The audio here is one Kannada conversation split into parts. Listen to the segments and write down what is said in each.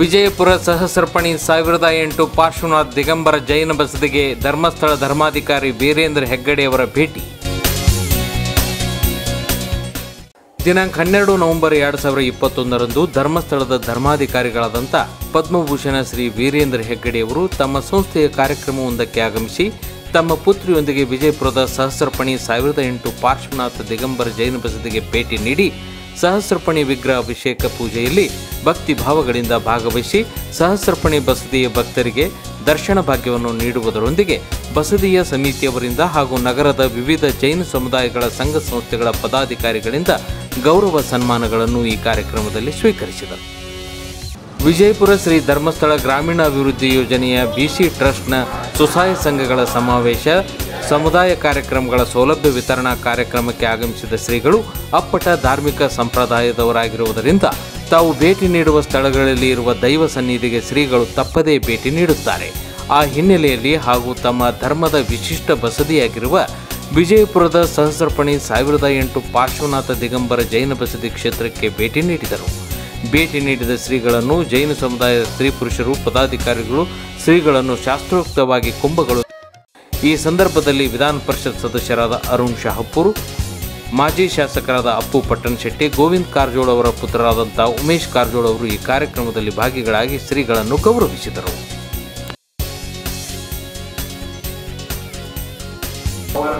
ವಿಜಯಪುರ ಸಹಸ್ರಪಣಿ ಸಾವಿರದ ಎಂಟು ಪಾರ್ಶ್ವನಾಥ್ ದಿಗಂಬರ ಜೈನ ಬಸದಿಗೆ ಧರ್ಮಸ್ಥಳ ಧರ್ಮಾಧಿಕಾರಿ ವೀರೇಂದ್ರ ಹೆಗ್ಗಡೆಯವರ ಭೇಟಿ. ದಿನಾಂಕ ಹನ್ನೆರಡು ನವೆಂಬರ್ ಎರಡು ಸಾವಿರದ ಇಪ್ಪತ್ತೊಂದರಂದು ಧರ್ಮಸ್ಥಳದ ಧರ್ಮಾಧಿಕಾರಿಗಳಾದಂಥ ಪದ್ಮಭೂಷಣ ಶ್ರೀ ವೀರೇಂದ್ರ ಹೆಗ್ಗಡೆಯವರು ತಮ್ಮ ಸಂಸ್ಥೆಯ ಕಾರ್ಯಕ್ರಮವೊಂದಕ್ಕೆ ಆಗಮಿಸಿ ತಮ್ಮ ಪುತ್ರಿಯೊಂದಿಗೆ ವಿಜಯಪುರದ ಸಹಸ್ರಪಣಿ ಸಾವಿರದ ಎಂಟು ಪಾರ್ಶ್ವನಾಥ ದಿಗಂಬರ ಜೈನ ಬಸದಿಗೆ ಭೇಟಿ ನೀಡಿ ಸಹಸ್ರಪಣಿ ವಿಗ್ರಹ ಅಭಿಷೇಕ ಪೂಜೆಯಲ್ಲಿ ಭಕ್ತಿ ಭಾವಗಳಿಂದ ಭಾಗವಹಿಸಿ ಸಹಸ್ರಪಣಿ ಬಸದಿಯ ಭಕ್ತರಿಗೆ ದರ್ಶನ ಭಾಗ್ಯವನ್ನು ನೀಡುವುದರೊಂದಿಗೆ ಬಸದಿಯ ಸಮಿತಿಯವರಿಂದ ಹಾಗೂ ನಗರದ ವಿವಿಧ ಜೈನ ಸಮುದಾಯಗಳ ಸಂಘ ಸಂಸ್ಥೆಗಳ ಪದಾಧಿಕಾರಿಗಳಿಂದ ಗೌರವ ಸನ್ಮಾನಗಳನ್ನು ಈ ಕಾರ್ಯಕ್ರಮದಲ್ಲಿ ಸ್ವೀಕರಿಸಿದರು. ವಿಜಯಪುರ ಶ್ರೀ ಧರ್ಮಸ್ಥಳ ಗ್ರಾಮೀಣಾಭಿವೃದ್ಧಿ ಯೋಜನೆಯ ಬಿಸಿ ಟ್ರಸ್ಟ್ನ ಸ್ವಸಹಾಯ ಸಂಘಗಳ ಸಮಾವೇಶ ಸಮುದಾಯ ಕಾರ್ಯಕ್ರಮಗಳ ಸೌಲಭ್ಯ ವಿತರಣಾ ಕಾರ್ಯಕ್ರಮಕ್ಕೆ ಆಗಮಿಸಿದ ಶ್ರೀಗಳು ಅಪ್ಪಟ ಧಾರ್ಮಿಕ ಸಂಪ್ರದಾಯದವರಾಗಿರುವುದರಿಂದ ತಾವು ಭೇಟಿ ನೀಡುವ ಸ್ಥಳಗಳಲ್ಲಿ ಇರುವ ದೈವ ಸನ್ನಿಧಿಗೆ ಶ್ರೀಗಳು ತಪ್ಪದೇ ಭೇಟಿ ನೀಡುತ್ತಾರೆ. ಆ ಹಿನ್ನೆಲೆಯಲ್ಲಿ ಹಾಗೂ ತಮ್ಮ ಧರ್ಮದ ವಿಶಿಷ್ಟ ಬಸದಿಯಾಗಿರುವ ವಿಜಯಪುರದ ಸಹಸ್ರಪಣಿ ಸಾವಿರದ ಎಂಟು ಪಾರ್ಶ್ವನಾಥ ದಿಗಂಬರ ಜೈನ ಬಸದಿ ಕ್ಷೇತ್ರಕ್ಕೆ ಭೇಟಿ ನೀಡಿದರು. ಭೇಟಿ ನೀಡಿದ ಶ್ರೀಗಳನ್ನು ಜೈನ ಸಮುದಾಯದ ಸ್ತ್ರೀ ಪುರುಷರು, ಪದಾಧಿಕಾರಿಗಳು, ಶ್ರೀಗಳನ್ನು ಶಾಸ್ತ್ರೋಕ್ತವಾಗಿ ಕುಂಭಗಳು ಈ ಸಂದರ್ಭದಲ್ಲಿ ವಿಧಾನ ಪರಿಷತ್ ಸದಸ್ಯರಾದ ಅರುಣ್ ಶಹಪುರ್, ಮಾಜಿ ಶಾಸಕರಾದ ಅಪ್ಪು ಪಟ್ಟಣ ಶೆಟ್ಟಿ, ಗೋವಿಂದ್ ಕಾರಜೋಳ ಅವರ ಪುತ್ರರಾದಂಥ ಉಮೇಶ್ ಕಾರಜೋಳ ಅವರು ಈ ಕಾರ್ಯಕ್ರಮದಲ್ಲಿ ಭಾಗಿಗಳಾಗಿ ಶ್ರೀಗಳನ್ನು ಗೌರವಿಸಿದರು. ಅವರ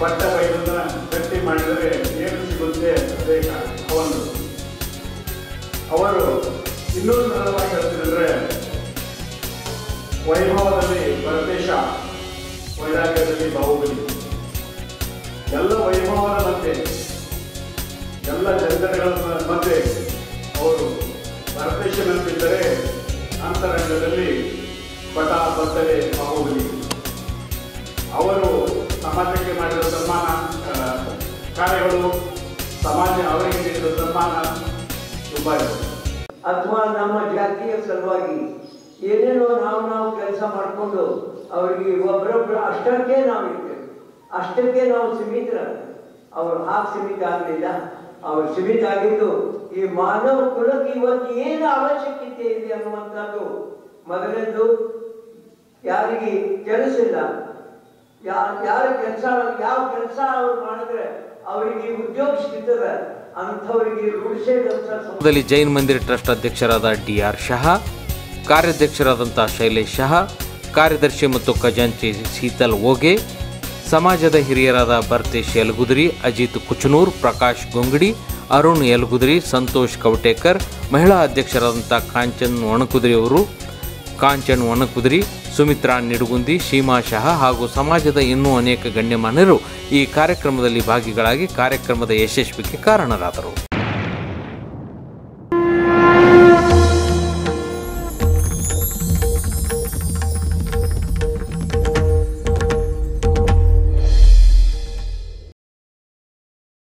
ಬಟ್ಟ ಬೈಲನ್ನ ಗಟ್ಟಿ ಮಾಡಿದರೆ ಏನು ಸಿಗುತ್ತೆ ಅದೇ ಅವನು. ಅವರು ಇನ್ನೊಂದು ಸರಳವಾಗಿ ಹೇಳ್ತಿದ್ರೆ ವೈಭವದಲ್ಲಿ ಪರದೇಶ ವೈರಾಗ್ಯದಲ್ಲಿ ಬಾಹುಬಲಿ. ಎಲ್ಲ ವೈಭವದ ಮಧ್ಯೆ, ಎಲ್ಲ ಜನಗಳ ಮಧ್ಯೆ ಅವರು ಪರದೇಶನಂತಿದ್ದರೆ ಅಂತರಂಗದಲ್ಲಿ ಪಟ ಬತ್ತಲೆ ಬಾಹುಬಲಿ. ಕಾರ್ಯಗಳು ಸಮಾಜ ಅವರಿಗೆ ನೀಡಿದ ಸನ್ಮಾನ ತುಂಬ ಅಥವಾ ನಮ್ಮ ಜಾತಿಯ ಸಲುವಾಗಿ ಏನೇನೋ ನಾವು ನಾವು ಕೆಲಸ ಮಾಡಿಕೊಂಡು ಅವರಿಗೆ ಒಬ್ಬರೊಬ್ಬರು ಅಷ್ಟಕ್ಕೆ ನಾವು ಇರ್ತೇವೆ. ಅಷ್ಟಕ್ಕೆ ನಾವು ಸೀಮಿತರ ಅವರು ಆ ಸೀಮಿತ ಆಗಲಿಲ್ಲ. ಅವರು ಸೀಮಿತ ಆಗಿದ್ದು ಈ ಮಾನವ ಕುಲಕ್ಕೆ ಇವತ್ತು ಏನು ಅವಶ್ಯಕತೆ ಇದೆ ಅನ್ನುವಂಥದ್ದು ಮೊದಲನೇದು ಯಾರಿಗೆ ಕೆಲಸ ಇಲ್ಲ ಯಾರ ಕೆಲಸ ಯಾವ ಕೆಲಸ ಅವ್ರು ಮಾಡಿದ್ರೆ ಅವರಿಗೆ ಉದ್ಯೋಗ ಅಂಥವರಿಗೆ ಜೈನ್ ಮಂದಿರ್ ಟ್ರಸ್ಟ್ ಅಧ್ಯಕ್ಷರಾದ ಡಿ ಆರ್ ಶಹಾ ಕಾರ್ಯಾಧ್ಯಕ್ಷರಾದಂಥ ಶೈಲೇಶ್ ಶಹಾ, ಕಾರ್ಯದರ್ಶಿ ಮತ್ತು ಖಜಾಂಚಿ ಶೀತಲ್ ಓಗೆ, ಸಮಾಜದ ಹಿರಿಯರಾದ ಭರ್ತೇಶ್ ಯಲಗುದ್ರಿ, ಅಜಿತ್ ಕುಚನೂರ್, ಪ್ರಕಾಶ್ ಗೊಂಗಡಿ, ಅರುಣ್ ಯಲಗುದ್ರಿ, ಸಂತೋಷ್ ಕವಟೇಕರ್ ಮಹಿಳಾ ಅಧ್ಯಕ್ಷರಾದಂಥ ಕಾಂಚನ್ ಒಣಕುದ್ರಿ ಅವರು ಕಾಂಚನ್ ಒಣಕುದ್ರಿ ಸುಮಿತ್ರಾ ನಿಡುಗುಂದಿ, ಶೀಮಾ ಶಹ ಹಾಗೂ ಸಮಾಜದ ಇನ್ನೂ ಅನೇಕ ಗಣ್ಯಮಾನ್ಯರು ಈ ಕಾರ್ಯಕ್ರಮದಲ್ಲಿ ಭಾಗಿಗಳಾಗಿ ಕಾರ್ಯಕ್ರಮದ ಯಶಸ್ವಿಗೆ ಕಾರಣರಾದರು.